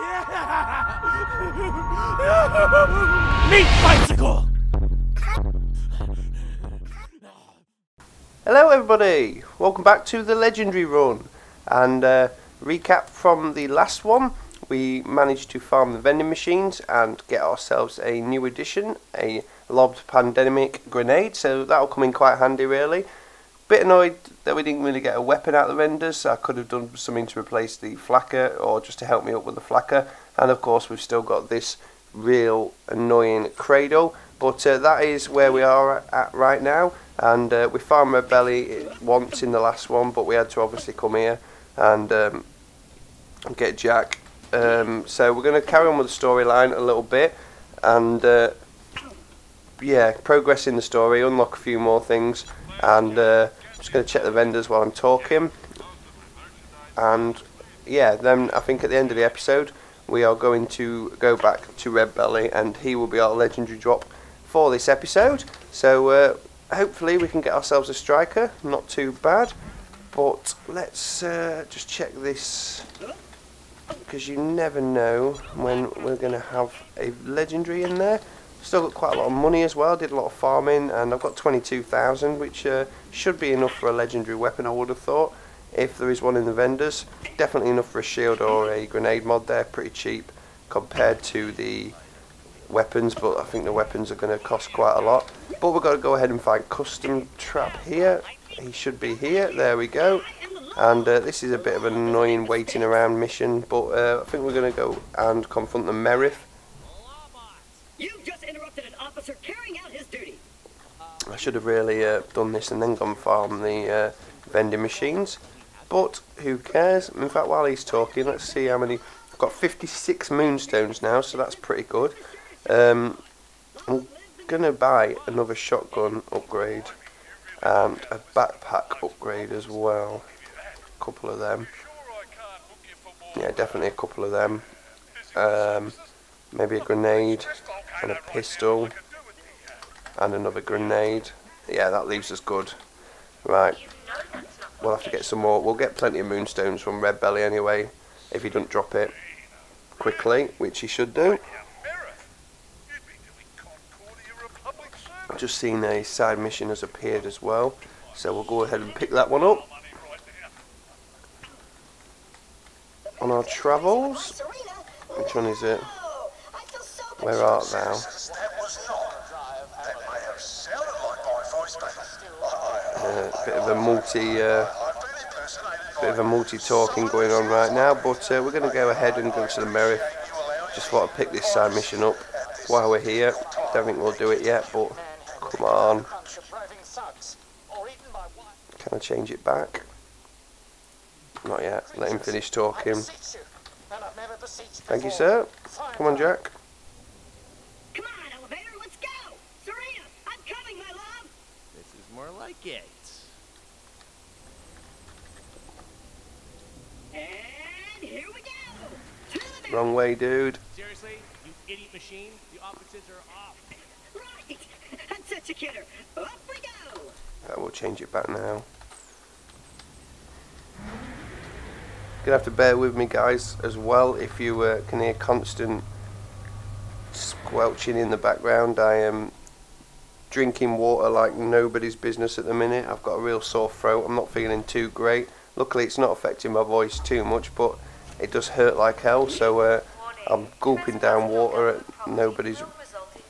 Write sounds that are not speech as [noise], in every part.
[laughs] Meat bicycle! Hello everybody, welcome back to the Legendary Run and uh, recap from the last one we managed to farm the vending machines and get ourselves a new addition, a lobbed pandemic grenade so that'll come in quite handy really. Bit annoyed that we didn't really get a weapon out of the vendors, I could have done something to replace the flakker or just to help me up with the flakker and of course we've still got this real annoying cradle. But uh, that is where we are at right now. And uh, we found Red Belly once in the last one but we had to obviously come here and um, get Jack. Um, so we're going to carry on with the storyline a little bit and uh, yeah progress in the story unlock a few more things and uh, just going to check the vendors while I'm talking and yeah then I think at the end of the episode we are going to go back to Red Belly and he will be our legendary drop for this episode. So uh, hopefully we can get ourselves a striker, not too bad. But let's uh, just check this because you never know when we're going to have a legendary in there. Still got quite a lot of money as well, did a lot of farming and I've got 22,000 which uh, should be enough for a legendary weapon I would have thought if there is one in the vendors. Definitely enough for a shield or a grenade mod there, pretty cheap compared to the weapons, but I think the weapons are going to cost quite a lot. But we've got to go ahead and find custom trap here. He should be here, there we go. And uh, this is a bit of an annoying waiting around mission, but uh, I think we're going to go and confront the Meriff. You've just interrupted an officer carrying out his duty. I should have really uh, done this and then gone farm the uh, vending machines. But who cares? In fact, while he's talking, let's see how many. I've got 56 moonstones now, so that's pretty good. Um, I'm going to buy another shotgun upgrade and a backpack upgrade as well. A couple of them. Yeah, definitely a couple of them. Um, maybe a grenade and a pistol and another grenade. Yeah, that leaves us good. Right, we'll have to get some more. We'll get plenty of moonstones from Red Belly anyway, if he doesn't drop it quickly, which he should do. I've just seen a side mission has appeared as well, so we'll go ahead and pick that one up. On our travels, which one is it? Where art thou? Bit of a multi, uh, bit of a multi-talking going on right now, but uh, we're going to go ahead and go to the Meriff. Just thought I'd pick this side mission up while we're here. Don't think we'll do it yet, but come on. Can I change it back? Not yet. Let him finish talking. Thank you, sir. Come on, Jack. Come on, elevator, let's go. Serena, I'm coming, my love. This is more like it. And here we go. To the middle. Wrong way, dude. Seriously? You idiot machine? The opposites are off. Right. That's such a kidder. Up we go. I will change it back now. Gonna have to bear with me, guys, as well. If you uh, can hear constant squelching in the background, I am drinking water like nobody's business at the minute. I've got a real sore throat. I'm not feeling too great. Luckily, it's not affecting my voice too much, but it does hurt like hell. So uh, I'm gulping down water at nobody's uh,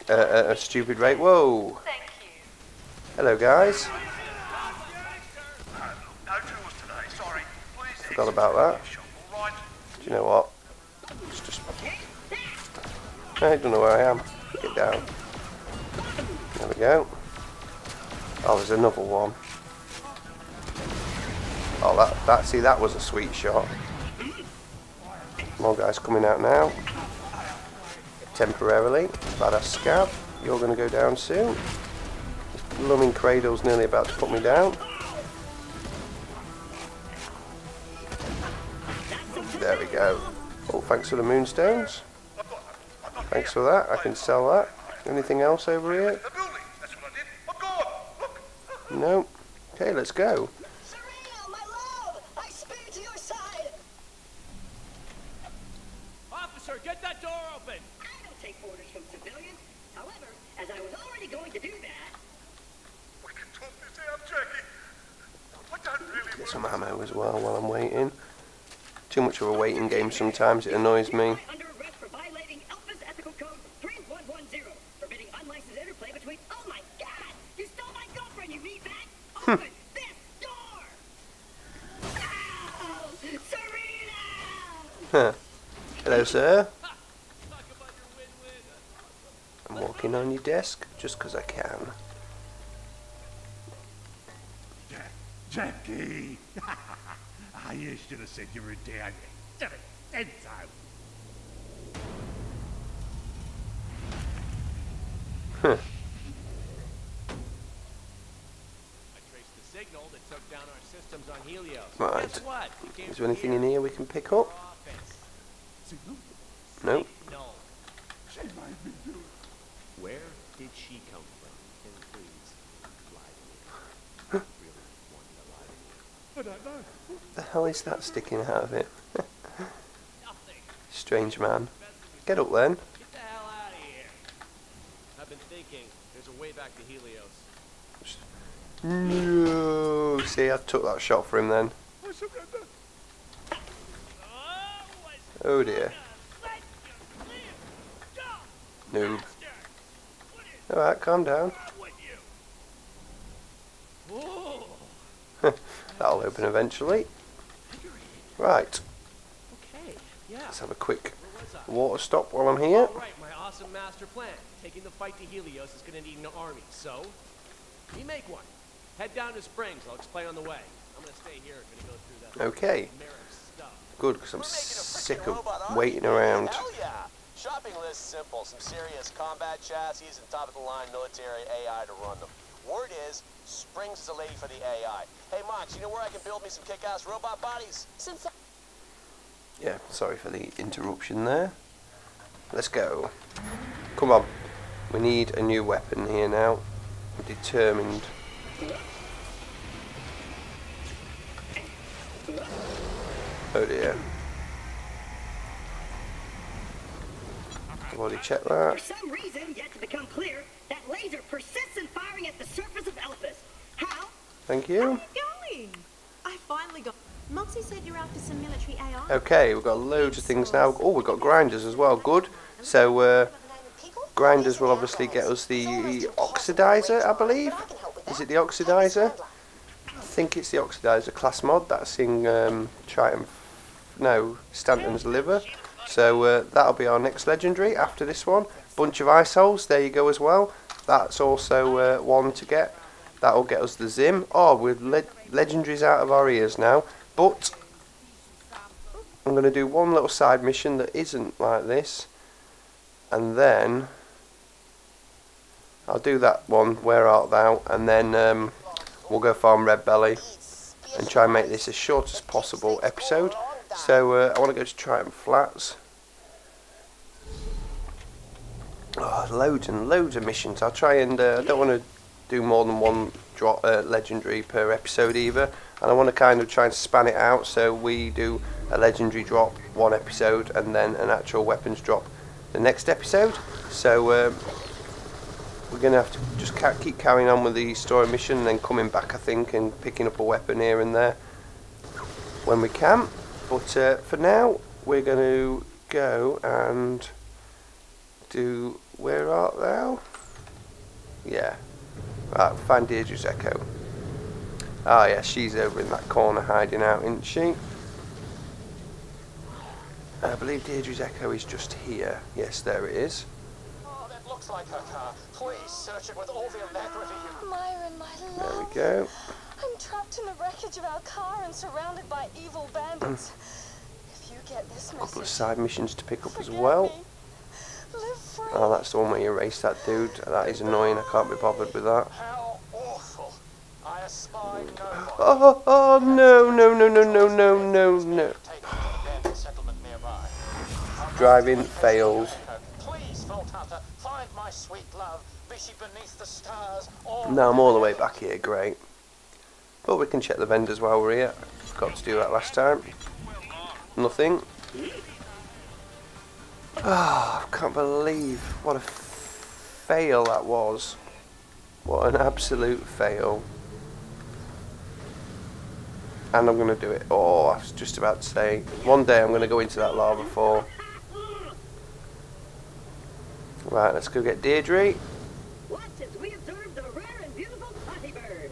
at a stupid rate. Whoa! Hello, guys. Forgot about that. Do you know what? It's just. I don't know where I am. Get down. There we go. Oh, there's another one. Oh, that, that, see, that was a sweet shot. More guys coming out now. Temporarily. Badass scab. You're going to go down soon. This blooming cradle's nearly about to put me down. There we go. Oh, thanks for the moonstones. Thanks for that. I can sell that. Anything else over here? The building. That's what I did. Oh, I'm gone. Look. No. Okay, let's go. Serena, my love. I speed to your side. Officer, get that door open! I don't take orders from civilians. However, as I was already going to do that, We can talk this out, Jackie. I don't really Get some ammo as well while I'm waiting. Too much of a waiting game sometimes, it annoys me. under arrest for violating Elpis ethical code 3110, forbidding unlicensed interplay between. Oh my God! You stole my girlfriend, you meatbag! Open Hmm. this door! Ow! Serena! Huh. Hello, sir. Talk about your win-win. I'm walking on your desk just 'cause I can. Jackie! [laughs] You should have said you were down. Did it ten. I traced the signal that took down our systems on Helios. Right. Guess what? Is there anything in here we can pick up? Our No. No. She might be doing. Where did she come from? And please, lie to me. really want to lie to me. I don't know. The hell is that sticking out of it? Strange man. Get up then. Get the hell out of here. I've been thinking. There's a way back to Helios. No. See, I took that shot for him then. Oh, dear. let you live. Noob. bastard. What is Alright, calm down. wrong with you? That'll open eventually. Right. Okay. Yeah. Let's have a quick Where was I? water stop while I'm here. All right, my awesome master plan. Taking the fight to Helios is going to need an army, so we make one. Head down to Springs. I'll explain on the way. I'm going to stay here. Going to go through that Okay. Good, because I'm We're making a freaking sick of waiting around. Hell yeah. Shopping list simple. Some serious combat chassis and top of the line military AI to run them. Word is, Springs is a lady for the AI. Hey, Mox, you know where I can build me some kick-ass robot bodies? Since Yeah, sorry for the interruption there. Let's go. Come on. We need a new weapon here now. I'm determined. Oh dear. I've already checked For some reason, yet to become clear, that laser persists in firing at the surface of Elpis. How? Thank How you. are you going? I finally got. Moxxi said you're after some military AI. Okay, we've got loads of things now. Oh, we've got grinders as well. Good. So, uh, grinders will obviously get us the oxidizer, I believe. Is it the oxidizer? I think it's the oxidizer class mod. That's in um. No, Stanton's liver. So uh, that'll be our next legendary after this one. Bunch of ice holes. There you go as well. That's also uh, one to get. That'll get us the Zim. Oh, we're le- legendaries out of our ears now. But I'm going to do one little side mission that isn't like this. And then I'll do that one, Where Art Thou? And then um, we'll go farm Red Belly and try and make this as short as possible episode. So uh, I want to go to Triton Flats. Oh, loads and loads of missions. I'll try and uh, I don't want to do more than one drop uh, legendary per episode either, and I want to kind of try and span it out so we do a legendary drop one episode and then an actual weapons drop the next episode. So um, we're going to have to just keep carrying on with the story mission and then coming back, I think, and picking up a weapon here and there when we can. But uh, for now, we're going to go and do Where Art Thou? Yeah. Right, find Deirdre's Echo. Ah, yeah, she's over in that corner hiding out, isn't she? I believe Deirdre's Echo is just here. Yes, there it is. Oh, that looks like her car. Please search it with all the alacrity you... Myron, my There we go. I'm trapped in the wreckage of our car and surrounded by evil bandits. if you get this couple of side missions to pick up as well. me. Live free. Oh, that's the one where you race that dude. That is annoying. I can't be bothered with that. How awful. I espy no one. Oh, oh no, no, no, no, no, no, no, no. Take me to an abandoned settlement nearby. Driving fails. Please, Vault find my sweet love. Be she beneath the stars. No, I'm all the way back here. Great. But we can check the vendors while we're here. Forgot to do that last time. Nothing. Oh, I can't believe what a fail that was. What an absolute fail. And I'm going to do it. Oh, I was just about to say. One day I'm going to go into that lava fall. Right, let's go get Deirdre. Watch as we observe the rare and beautiful potty bird.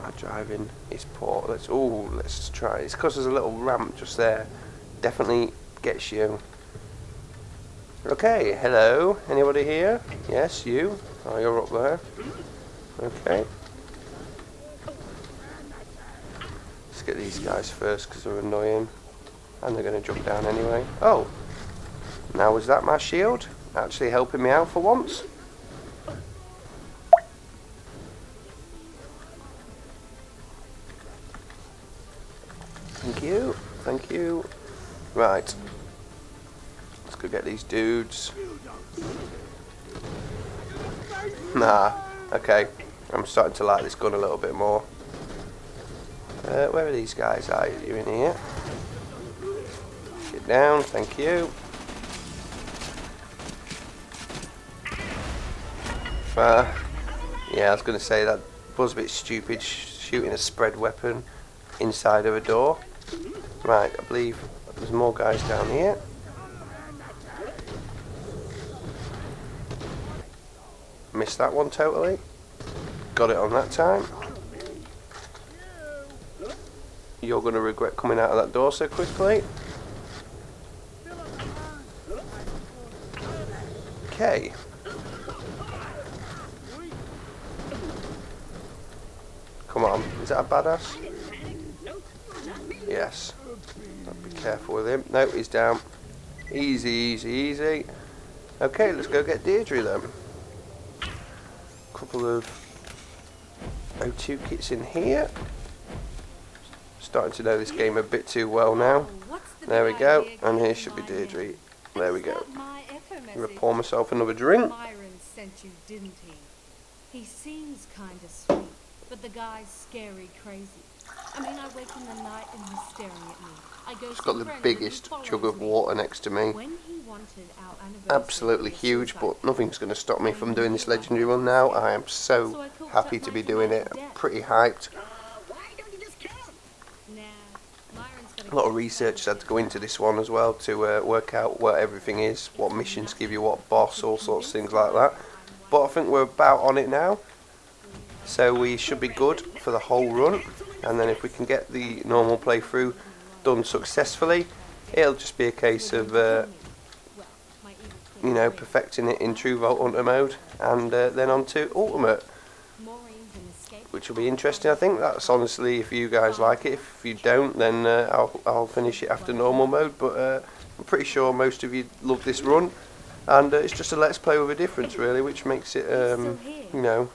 My driving is poor. Let's oh, let's try. It's because there's a little ramp just there. Definitely gets you. Okay, hello. Anybody here? Yes, you. Oh, you're up there. Okay. Let's get these guys first because they're annoying. And they're going to jump down anyway. Oh. Now was that my shield? Actually helping me out for once? Thank you. Thank you. Right. Let's go get these dudes. Nah. Okay. I'm starting to like this gun a little bit more. Uh, where are these guys? Are you in here? Get down. Thank you. Uh, yeah, I was going to say that was a bit stupid, sh shooting a spread weapon inside of a door. Right, I believe there's more guys down here. Missed that one totally. Got it on that time. You're going to regret coming out of that door so quickly. Okay. Come on, is that a badass? Yes. Be careful with him. No, he's down. Easy, easy, easy. Okay, let's go get Deirdre then. Couple of O2 kits in here. Starting to know this game a bit too well now. There we go, and here should be Deirdre. There we go. I'm gonna pour myself another drink. Myron sent you, didn't he? He seems kind of sweet, but the guy's scary crazy. I mean, I wake in the night and he's staring at me. I go It's got the biggest jug of water next to me. When he wanted our anniversary, Absolutely huge, but nothing's going to stop me from doing this legendary run now. I am so happy to be doing it. I'm pretty hyped. Uh, why don't you just kill him? Nah, Myron's got A lot of research had to go into this one as well to uh, work out what everything is, what missions give you, what boss, all sorts of things like that. But I think we're about on it now, so we should be good for the whole run. And then if we can get the normal playthrough done successfully, it'll just be a case of uh, Well, my evil twin you know perfecting it in True Vault Hunter mode, and uh, then on to Ultimate. Which will be interesting. I think that's honestly if you guys like it. If you don't, then uh, I'll I'll finish it after normal mode. But uh, I'm pretty sure most of you love this run, and uh, it's just a let's play with a difference really, which makes it um, you know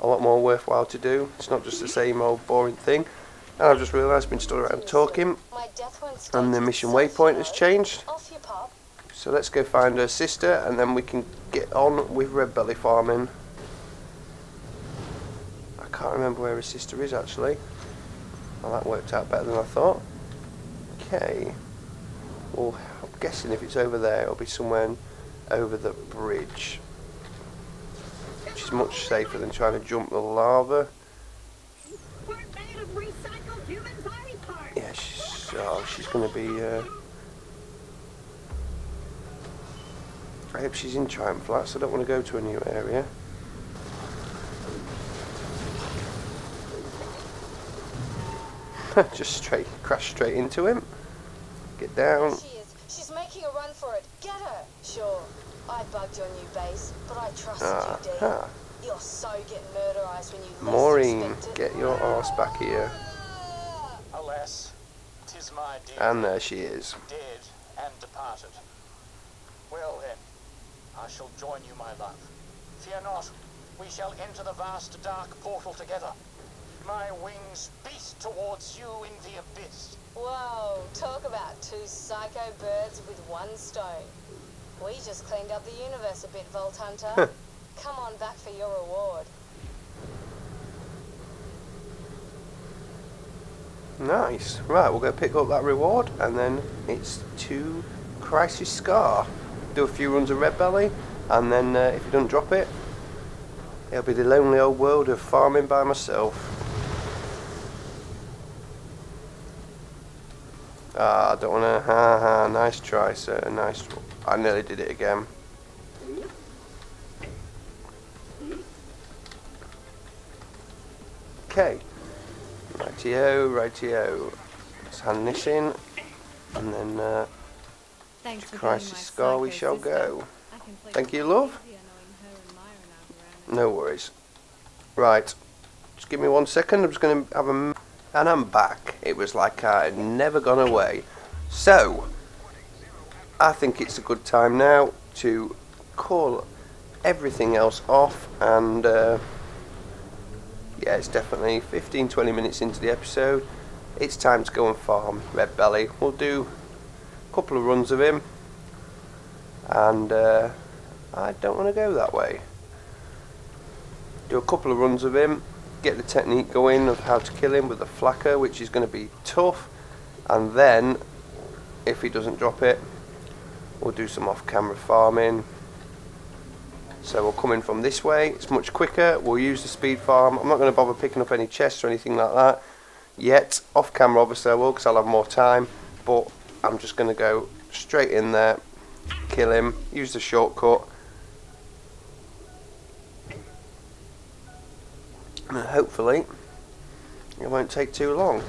a lot more worthwhile to do. It's not just the same old boring thing. And I've just realised I've been stood around talking, and the mission waypoint has changed. Off you pop. So let's go find her sister, and then we can get on with red belly farming. I can't remember where her sister is actually. Well, that worked out better than I thought. Okay. Well, I'm guessing if it's over there, it'll be somewhere over the bridge. Which is much safer than trying to jump the lava. We're made of recycled human body parts. Yeah, she's, oh, she's going to be. Uh, I hope she's in Triton Flats. I don't want to go to a new area. [laughs] Just straight, crash straight into him. Get down. She is. She's making a run for it. Get her. Sure. I bugged your new base, but I trust Ah, you, Dee. ha. You're so getting murderized when you least Maureen, get your arse back here. Alas, tis my dear And there she is. dead and departed. Well then, I shall join you, my love. Fear not, we shall enter the vast dark portal together. My wings beat towards you in the abyss. Whoa, talk about two psycho birds with one stone. We just cleaned up the universe a bit, Vault Hunter. [laughs] Come on back for your reward. Nice. Right, we'll go pick up that reward and then it's to Crisis Scar. Do a few runs of Red Belly and then uh, if you don't drop it, it'll be the lonely old world of farming by myself. Ah, I don't want to. Ha ha. Nice try, sir. Nice. I nearly did it again. Okay. Rightio, rightio. Let's hand this in, and then uh, Thanks for Crisis Scar we shall go. I can play Thank you, love. easier knowing her and Myron aren't around. No worries. Right. Just give me one second. I'm just going to have a... m- And I'm back. It was like I had never gone away. So, I think it's a good time now to call everything else off and... Uh, yeah, it's definitely 15-20 minutes into the episode. It's time to go and farm Red Belly. We'll do couple of runs of him. And uh, I don't want to go that way do a couple of runs of him, get the technique going of how to kill him with the flakker, which is going to be tough, and then, if he doesn't drop it, we'll do some off-camera farming. So we'll come in from this way, it's much quicker, we'll use the speed farm, I'm not going to bother picking up any chests or anything like that yet, off-camera obviously I will because I'll have more time, but I'm just going to go straight in there, kill him, use the shortcut, and hopefully it won't take too long.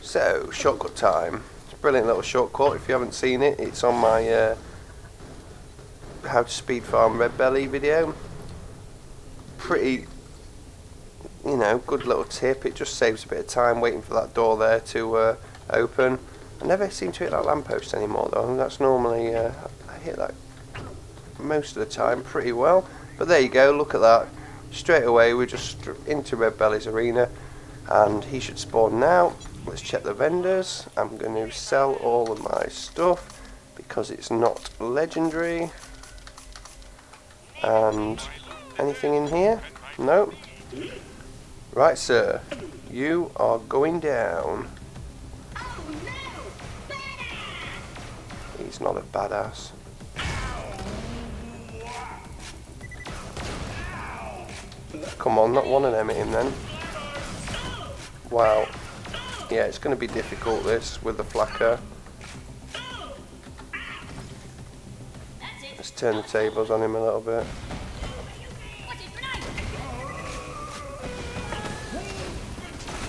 So, shortcut time. It's a brilliant little shortcut. If you haven't seen it, it's on my uh, How to Speed Farm Red Belly video. Pretty, you know, good little tip. It just saves a bit of time waiting for that door there to uh, open. I never seem to hit that lamppost anymore though. That's normally, uh, I hit that most of the time pretty well. But there you go, look at that. Straight away we're just into Red Belly's arena. And he should spawn now. Let's check the vendors. I'm going to sell all of my stuff because it's not legendary. And anything in here? No right sir. You are going down he's not a badass Come on, not one of them in then. Wow. Yeah, it's going to be difficult this with the flakker. Let's turn the tables on him a little bit.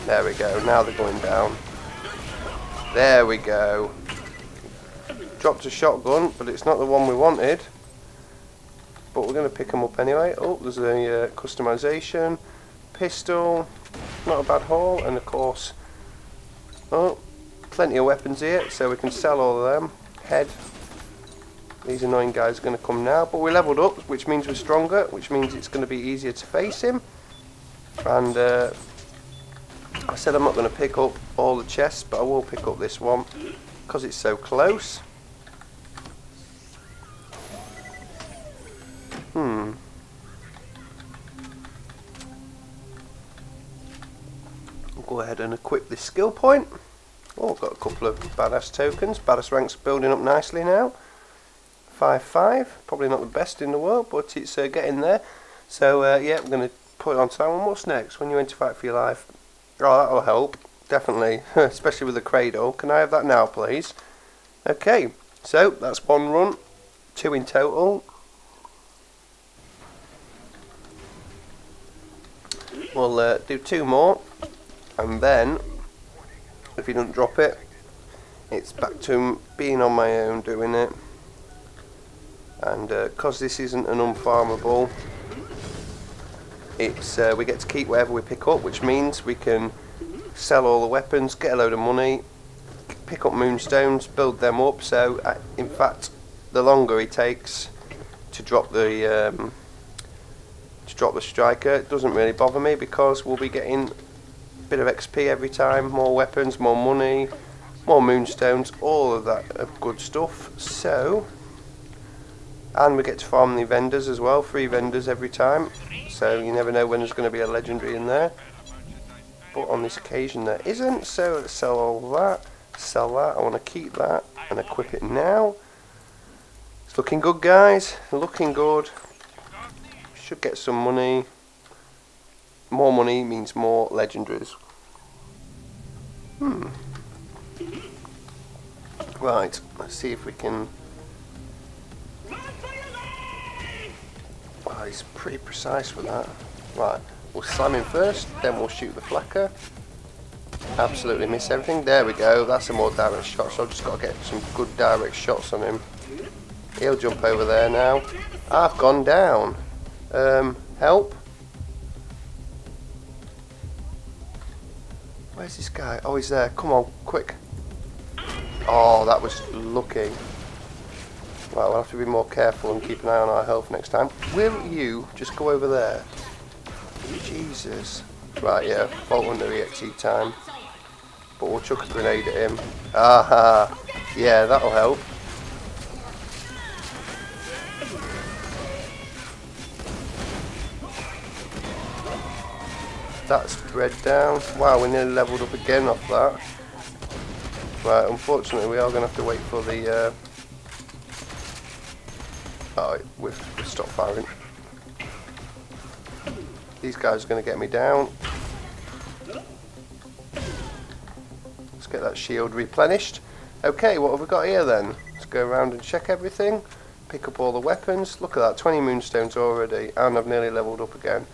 There we go, now they're going down. There we go. Dropped a shotgun, but it's not the one we wanted but we're going to pick them up anyway. Oh, there's a uh, customization, pistol, not a bad haul, and of course, oh, plenty of weapons here, so we can sell all of them. Head, these annoying guys are going to come now, but we're leveled up, which means we're stronger, which means it's going to be easier to face him. And uh, I said I'm not going to pick up all the chests, but I will pick up this one because it's so close. Hmm. We'll go ahead and equip this skill point. Oh, got a couple of badass tokens. Badass ranks building up nicely now. 5-5. Probably not the best in the world, but it's uh, getting there. So, uh, yeah, we're going to put it onto that one. What's next? When you enter fight for your life. Oh, that'll help. Definitely. [laughs] Especially with the cradle. Can I have that now, please? Okay. So, that's one run. Two in total. We'll uh, do two more, and then if you don't drop it, it's back to being on my own doing it. And because uh, this isn't an unfarmable, it's uh, we get to keep whatever we pick up, which means we can sell all the weapons, get a load of money, pick up moonstones, build them up. So, in fact, the longer it takes to drop the um, to drop the striker. It doesn't really bother me because we'll be getting a bit of XP every time, more weapons, more money, more moonstones, all of that good stuff. So, and we get to farm the vendors as well, free vendors every time. So you never know when there's going to be a legendary in there. but on this occasion there isn't. So let's sell all that, sell that. I want to keep that and equip it now. It's looking good, guys. Looking good. Should get some money. More money means more legendaries. Hmm. Right, let's see if we can. Wow, he's pretty precise with that. Right, we'll slam him first, then we'll shoot the flakker. Absolutely miss everything. There we go, that's a more direct shot, so I've just got to get some good direct shots on him. He'll jump over there now. I've gone down. Um, help? Where's this guy? Oh, he's there. Come on, quick. Oh, that was lucky. Right, we'll have to be more careful and keep an eye on our health next time. Will you just go over there? Jesus. Right, yeah, fault under EXE time. But we'll chuck a grenade at him. Aha! Yeah, that'll help. That's red down. Wow, we nearly leveled up again off that. Right, unfortunately we are going to have to wait for the... Uh... Oh, we've stopped firing. These guys are going to get me down. Let's get that shield replenished. Okay, what have we got here then? Let's go around and check everything. Pick up all the weapons. Look at that, 20 moonstones already. And I've nearly leveled up again.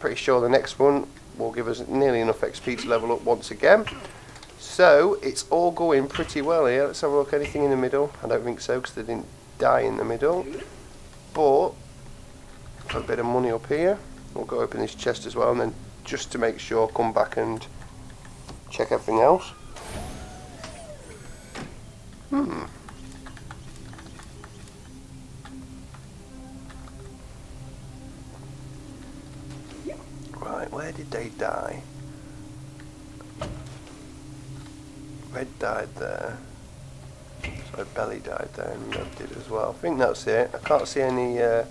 Pretty sure the next one will give us nearly enough XP to level up once again. So, it's all going pretty well here. Let's have a look. Anything in the middle? I don't think so, because they didn't die in the middle. But, a bit of money up here. We'll go open this chest as well, and then just to make sure, come back and check everything else. Hmm. Right, where did they die? Red died there. So Belly died there and Red did as well. I think that's it. I can't see any uh,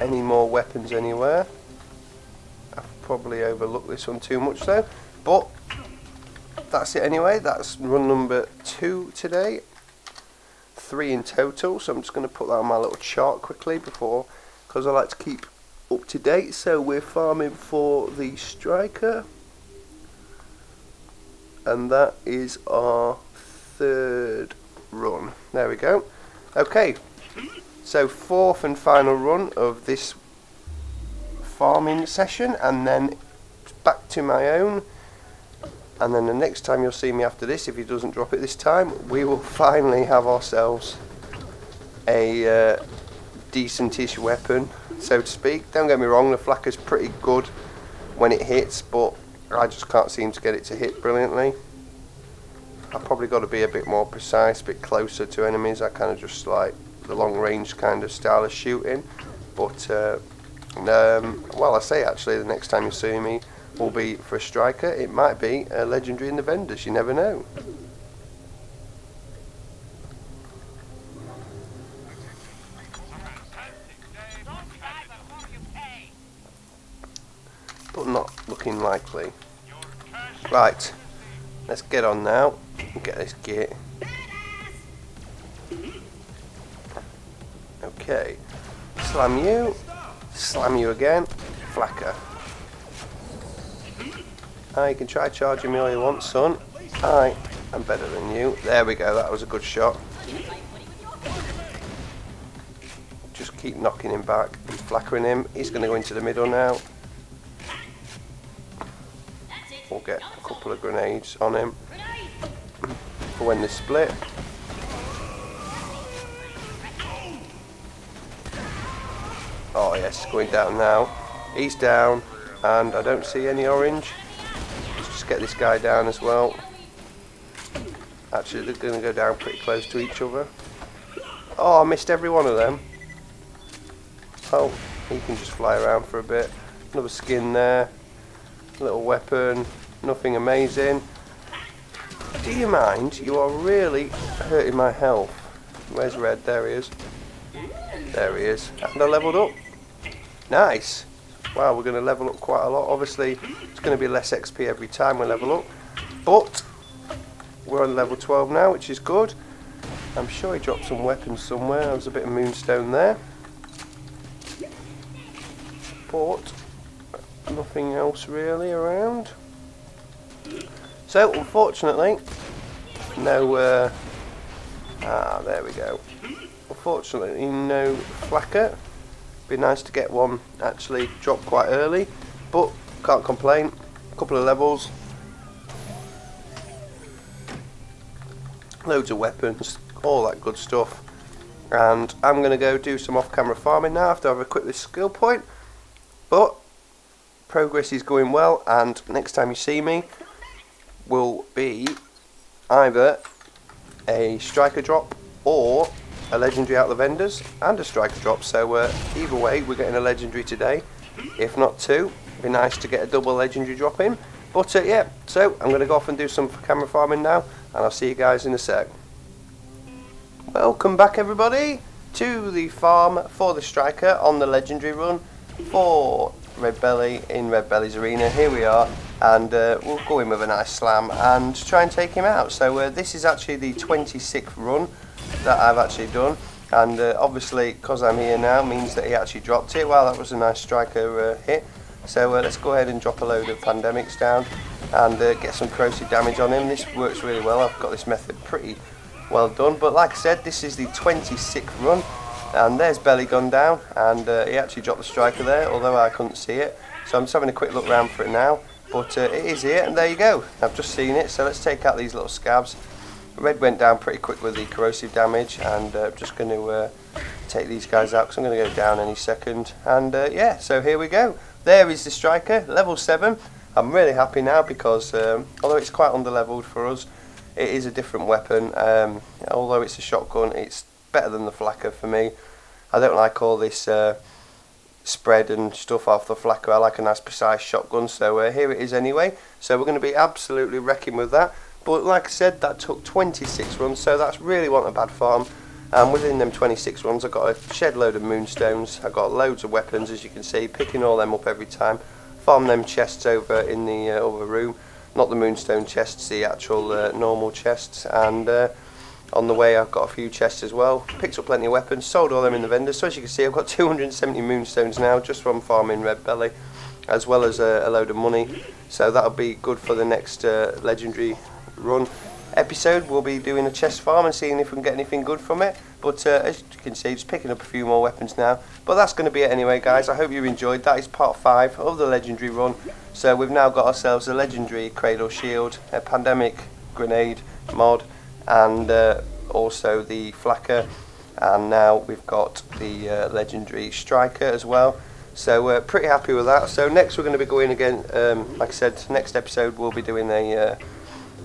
any more weapons anywhere. I've probably overlooked this one too much though. But that's it anyway. That's run number two today. Three in total. So I'm just going to put that on my little chart quickly before, because I like to keep up to date. So we're farming for the striker, and that is our third run. There we go. Okay, so fourth and final run of this farming session, and then back to my own. And then the next time you'll see me after this, if he doesn't drop it this time, we will [laughs] finally have ourselves a uh, decentish weapon, so to speak. Don't get me wrong, the flakker's pretty good when it hits, but I just can't seem to get it to hit brilliantly. I've probably got to be a bit more precise, a bit closer to enemies. I kind of just like the long range kind of style of shooting. But, uh, um, well, I say actually, the next time you see me will be for a striker. It might be a legendary in the vendors, you never know. But not looking likely. Right, let's get on now and get this gear. Okay, slam you, slam you again, flakker. Ah, you can try charging me all you want, son. I am better than you. There we go, that was a good shot. Just keep knocking him back and flackering him. He's going to go into the middle now. Grenades on him for when they split. Oh yes, going down now. He's down, and I don't see any orange. Let's just get this guy down as well. Actually, they're going to go down pretty close to each other. Oh, I missed every one of them. Oh, he can just fly around for a bit. Another skin there. A little weapon. Nothing amazing. Do you mind? You are really hurting my health. Where's Red? There he is. There he is. And I leveled up. Nice. wow, we're going to level up quite a lot. Obviously, it's going to be less XP every time we level up. But, we're on level 12 now, which is good. I'm sure he dropped some weapons somewhere. There's a bit of moonstone there. But, nothing else really around. So, unfortunately, no... Uh, ah, there we go. Unfortunately, no flakker. Be nice to get one actually drop quite early, but can't complain. A couple of levels, loads of weapons, all that good stuff. And I'm going to go do some off-camera farming now after I've equipped this skill point. But progress is going well, and next time you see me will be either a striker drop or a legendary out of the vendors and a striker drop. So uh, either way, we're getting a legendary today. If not two, be nice to get a double legendary drop in. But uh, yeah, so I'm going to go off and do some camera farming now, and I'll see you guys in a sec. Welcome back everybody to the farm for the striker on the legendary run for Red Belly in Red Belly's arena. Here we are and uh, we'll go in with a nice slam and try and take him out. So uh, this is actually the 26th run that I've actually done and uh, obviously because I'm here now means that he actually dropped it. Wow that was a nice striker uh, hit. So uh, let's go ahead and drop a load of pandemics down and uh, get some corrosive damage on him. This works really well. I've got this method pretty well done. But like I said, this is the 26th run and there's Belly gone down and he actually dropped the striker there although I couldn't see it. So I'm just having a quick look around for it now. But uh, it is here and there you go. I've just seen it. So let's take out these little scabs. Red went down pretty quick with the corrosive damage and uh, just going to uh, take these guys out because I'm going to go down any second. And uh, yeah, so here we go. There is the striker, level 7. I'm really happy now because um, although it's quite underleveled for us, it is a different weapon. Um, although it's a shotgun, it's better than the flakker for me. I don't like all this uh, spread and stuff off the flakker. I like a nice precise shotgun, so uh, here it is anyway. So we're going to be absolutely wrecking with that. But like I said, that took 26 runs, so that's really not a bad farm. And within them 26 runs, I got a shed load of moonstones. I got loads of weapons, as you can see, picking all them up every time. Farm them chests over in the uh, other room, not the moonstone chests, the actual uh, normal chests. And uh, on the way, I've got a few chests as well. Picked up plenty of weapons, sold all them in the vendor. So as you can see, I've got [laughs] 270 moonstones now just from farming Red Belly, as well as a, a load of money. So that'll be good for the next uh, legendary run episode. We'll be doing a chest farm and seeing if we can get anything good from it. But uh, as you can see just picking up a few more weapons now. But that's going to be it anyway guys. I hope you enjoyed. That is part 5 of the legendary run. So we've now got ourselves a legendary cradle shield a pandemic grenade mod and uh, also the flakker and now we've got the uh, legendary striker as well so we're uh, pretty happy with that so next we're going to be going again um, like I said next episode we'll be doing a uh,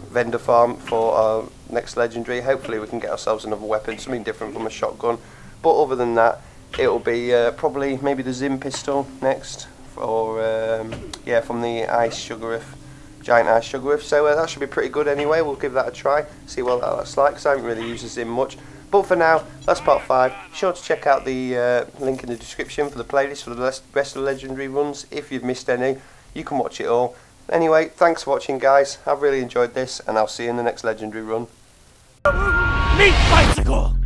vendor farm for our next legendary. Hopefully we can get ourselves another weapon, something different from a shotgun. But other than that, it'll be uh, probably maybe the Zim pistol next, or um, yeah, from the Ice Sugarif, Giant Ice Sugarif. So uh, that should be pretty good anyway. We'll give that a try, see what that's like. Cause I haven't really used this in much. But for now, that's part 5. Be sure to check out the uh, link in the description for the playlist for the rest of the legendary runs. If you've missed any, you can watch it all. Anyway, thanks for watching guys. I've really enjoyed this and I'll see you in the next Legendary run. Meat fight